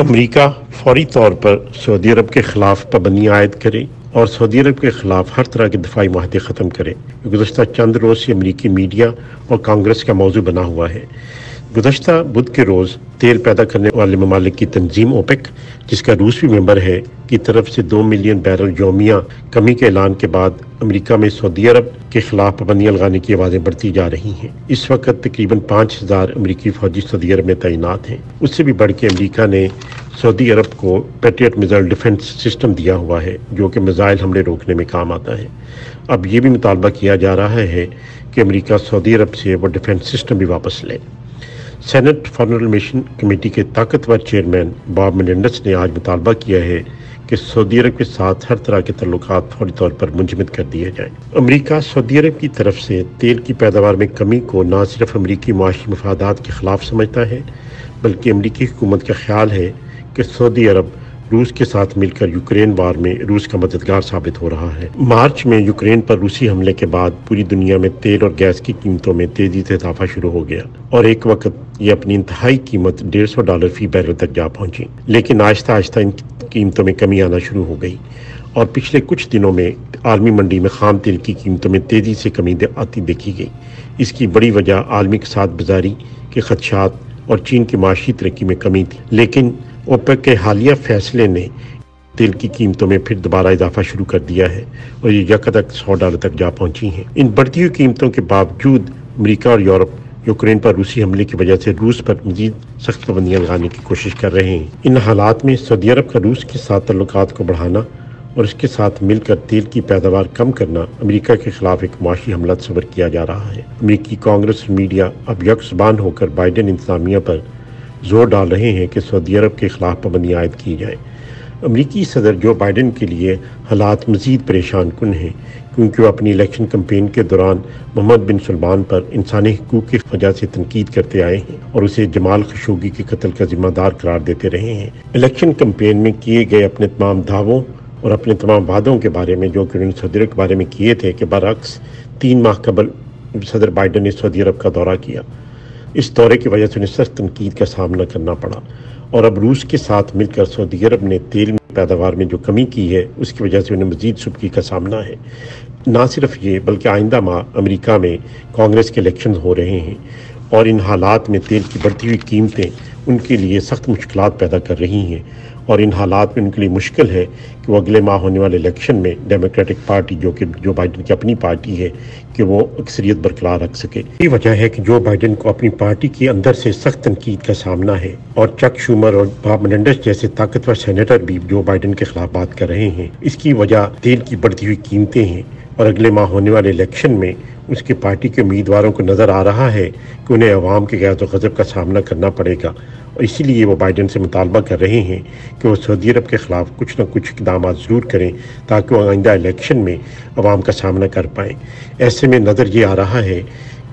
अमरीका फौरी तौर पर सऊदी अरब के खिलाफ पाबंदियाँ आयद करे और सऊदी अरब के खिलाफ हर तरह के दफाई माहदे ख़त्म करे। गुजशत चंद रोज़ से अमरीकी मीडिया और कांग्रेस का मौजू बना हुआ है। गुजशत बुध के रोज़ तेल पैदा करने वाले ममालिक की तंजीम ओपेक, जिसका रूस भी मेंबर है, की तरफ़ से दो मिलियन बैरल योमिया कमी के ऐलान के बाद अमरीका में सऊदी अरब के खिलाफ पाबंदियाँ लगाने की आवाज़ें बढ़ती जा रही हैं। इस वक्त तकरीबन पाँच हज़ार अमरीकी फौजी सऊदी अरब में तैनात हैं। उससे भी बढ़ के अमरीका ने सऊदी अरब को पेट्रियट मिज़ाइल डिफेंस सिस्टम दिया हुआ है, जो कि मिज़ाइल हमले रोकने में काम आता है। अब ये भी मुतालबा किया जा रहा है कि अमरीका सऊदी अरब से वो डिफेंस सिस्टम भी वापस ले। सेनेट फॉरन मिशन कमेटी के ताकतवर चेयरमैन बॉब मेनेंडस ने आज मुतालबा किया है कि सऊदी अरब के साथ हर तरह के तल्लुक फौरी तौर पर मुंजमद कर दिए जाएँ। अमरीका सऊदी अरब की तरफ़ से तेल की पैदावार में कमी को न सिर्फ़ अमरीकी माशी मफादात के ख़िलाफ़ समझता है, बल्कि अमरीकी हुकूमत का ख्याल है कि सऊदी अरब रूस के साथ मिलकर यूक्रेन वार में रूस का मददगार साबित हो रहा है। मार्च में यूक्रेन पर रूसी हमले के बाद पूरी दुनिया में तेल और गैस की कीमतों में तेज़ी से इजाफा शुरू हो गया और एक वक्त ये अपनी इंतहाई कीमत डेढ़ सौ डॉलर फ़ी बैरल तक जा पहुँची। लेकिन आहिस्ता आहिस्ता इन कीमतों में कमी आना शुरू हो गई और पिछले कुछ दिनों में आलमी मंडी में खाम तेल की कीमतों में तेज़ी से कमी दे आती देखी गई। इसकी बड़ी वजह आलमी साथ बाजारी के खदशात और चीन की माशी तरक्की में कमी थी। लेकिन ओपेक के हालिया फैसले ने तेल की कीमतों में फिर दोबारा इजाफा शुरू कर दिया है और ये यक तक सौ डॉलर तक जा पहुँची हैं। इन बढ़ती हुई कीमतों के बावजूद अमरीका और यूरोप यूक्रेन पर रूसी हमले की वजह से रूस पर मजीद सख्त पाबंदियाँ लगाने की कोशिश कर रहे हैं। इन हालात में सऊदी अरब का रूस के साथ तल्लुक को बढ़ाना और इसके साथ मिलकर तेल की पैदावार कम करना अमेरिका के खिलाफ एक मुआशी हमला तस्वर किया जा रहा है। अमरीकी कांग्रेस मीडिया अब यकसबान होकर बाइडन इंतजामिया पर ज़ोर डाल रहे हैं कि सऊदी अरब के खिलाफ पाबंदियाँ आयद की जाए। अमरीकी सदर जो बाइडन के लिए हालात मज़ीद परेशान कन हैं, क्योंकि वह अपनी इलेक्शन कम्पेन के दौरान मोहम्मद बिन सलमान पर इंसानी हकूक़ की वजह से तनकीद करते आए हैं और उसे जमाल खशोगी के कत्ल का जिम्मेदार करार देते रहे हैं। इलेक्शन कम्पेन में किए गए अपने तमाम दावों और अपने तमाम वादों के बारे में जो कि उन्होंने सदर के बारे में किए थे कि बरक्स तीन माह कबल सदर बाइडन ने सऊदी अरब का दौरा किया। इस दौरे की वजह से उन्हें सख्त तनकीद का सामना करना पड़ा। और अब रूस के साथ मिलकर सऊदी अरब ने तेल पैदावार में जो कमी की है, उसकी वजह से उन्हें मजीद सुबकी का सामना है। ना सिर्फ़ ये, बल्कि आइंदा माह अमरीका में कांग्रेस के इलेक्शन हो रहे हैं और इन हालात में तेल की बढ़ती हुई कीमतें उनके लिए सख्त मुश्किल पैदा कर रही हैं। और इन हालात में उनके लिए मुश्किल है कि वो अगले माह होने वाले इलेक्शन में डेमोक्रेटिक पार्टी जो कि जो बाइडन की अपनी पार्टी है, कि वो अक्सरियत बरकरार रख सके। ये वजह है कि जो बाइडन को अपनी पार्टी के अंदर से सख्त तनकीद का सामना है और चक शूमर और बॉब मेनेंडस जैसे ताकतवर सेनेटर भी जो बाइडन के खिलाफ बात कर रहे हैं, इसकी वजह तेल की बढ़ती हुई कीमतें हैं। और अगले माह होने वाले इलेक्शन में उसकी पार्टी के उम्मीदवारों को नज़र आ रहा है कि उन्हें अवाम के गैर गज़ब का सामना करना पड़ेगा। और इसीलिए वो बाइडन से मुतालबा कर रहे हैं कि वो सऊदी अरब के ख़िलाफ़ कुछ ना कुछ इकदाम ज़रूर करें ताकि वह आइंदा इलेक्शन में अवाम का सामना कर पाएँ। ऐसे में नज़र ये आ रहा है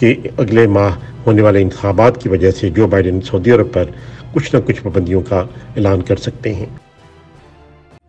कि अगले माह होने वाले इंतबात की वजह से जो बाइडन सऊदी अरब पर कुछ ना कुछ पाबंदियों का ऐलान कर सकते हैं।